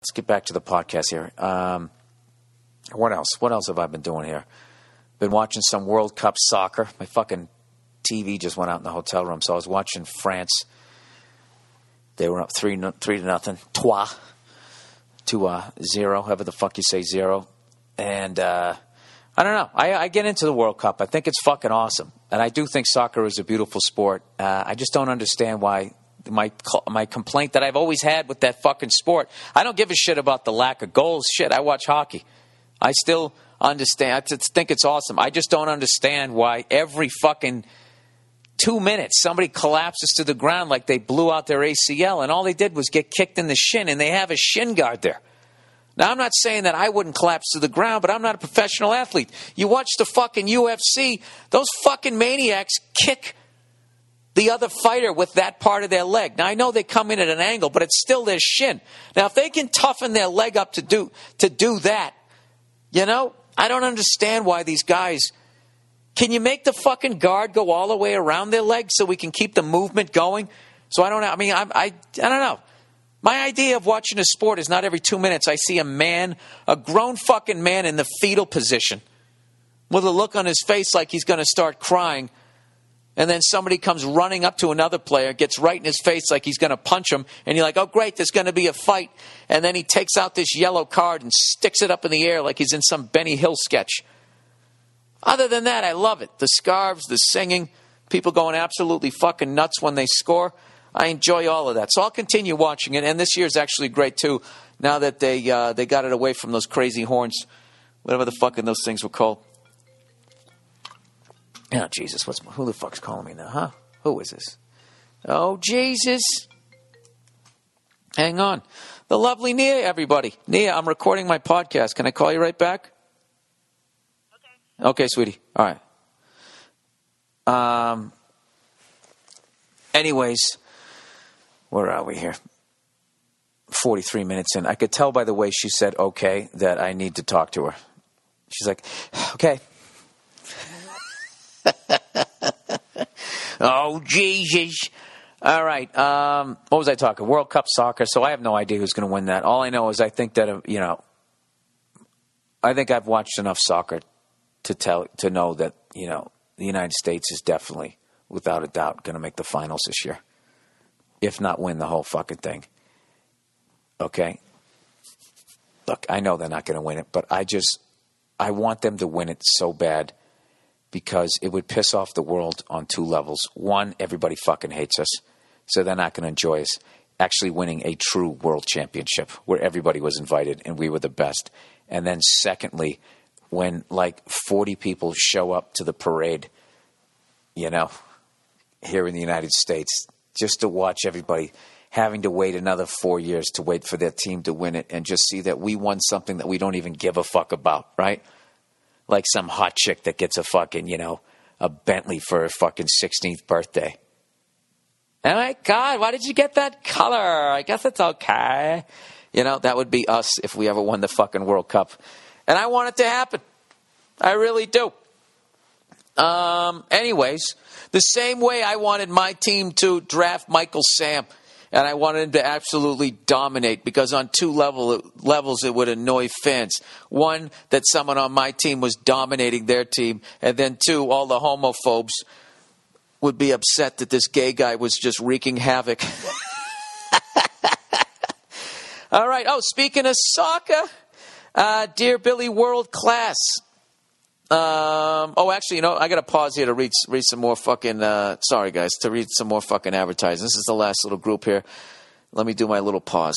let's get back to the podcast here. Um, what else? What else have I been doing here? Been watching some World Cup soccer. My fucking TV just went out in the hotel room, so I was watching France. They were up three, three to nothing. Trois to uh, zero, however the fuck you say zero. And uh, I don't know. I, I, get into the World Cup. I think it's fucking awesome, and I do think soccer is a beautiful sport. Uh, I just don't understand why my my complaint that I've always had with that fucking sport. I don't give a shit about the lack of goals. Shit, I watch hockey. I still understand. I think it's awesome. I just don't understand why every fucking two minutes somebody collapses to the ground like they blew out their ACL, and all they did was get kicked in the shin, and they have a shin guard there. Now, I'm not saying that I wouldn't collapse to the ground, but I'm not a professional athlete. You watch the fucking UFC, those fucking maniacs kick the other fighter with that part of their leg. Now I know they come in at an angle, but it's still their shin. Now if they can toughen their leg up to do to do that, you know, I don't understand why these guys can you make the fucking guard go all the way around their leg so we can keep the movement going? So I don't know. I mean, I, I, I don't know. My idea of watching a sport is not every two minutes I see a man, a grown fucking man in the fetal position with a look on his face like he's going to start crying and then somebody comes running up to another player, gets right in his face like he's going to punch him, and you're like, oh, great, there's going to be a fight. And then he takes out this yellow card and sticks it up in the air like he's in some Benny Hill sketch. Other than that, I love it. The scarves, the singing, people going absolutely fucking nuts when they score. I enjoy all of that. So I'll continue watching it. And this year's actually great, too, now that they, uh, they got it away from those crazy horns, whatever the fucking those things were called. Oh, Jesus, what's who the fuck's calling me now, huh? Who is this? Oh, Jesus. Hang on. The lovely Nia, everybody. Nia, I'm recording my podcast. Can I call you right back? Okay. Okay, sweetie. All right. Um. Anyways, where are we here? 43 minutes in. I could tell by the way she said okay that I need to talk to her. She's like, okay. oh, Jesus. All right. Um, what was I talking? World Cup soccer. So I have no idea who's going to win that. All I know is I think that, you know, I think I've watched enough soccer to tell to know that, you know, the United States is definitely, without a doubt, going to make the finals this year. If not win the whole fucking thing. Okay? Look, I know they're not going to win it, but I just, I want them to win it so bad because it would piss off the world on two levels. One, everybody fucking hates us, so they're not going to enjoy us actually winning a true world championship where everybody was invited and we were the best. And then, secondly, when like 40 people show up to the parade, you know, here in the United States, just to watch everybody having to wait another four years to wait for their team to win it and just see that we won something that we don't even give a fuck about, right? Like some hot chick that gets a fucking, you know, a Bentley for her fucking 16th birthday. Oh my God, why did you get that color? I guess it's okay. You know, that would be us if we ever won the fucking World Cup. And I want it to happen. I really do. Um, anyways, the same way I wanted my team to draft Michael Sam and I wanted him to absolutely dominate because on two level, levels it would annoy fans. One, that someone on my team was dominating their team, and then two, all the homophobes would be upset that this gay guy was just wreaking havoc. all right. Oh, speaking of soccer, uh, dear Billy World Class. Um, oh, actually, you know, I got to pause here to read read some more fucking. Uh, sorry, guys, to read some more fucking advertising. This is the last little group here. Let me do my little pause.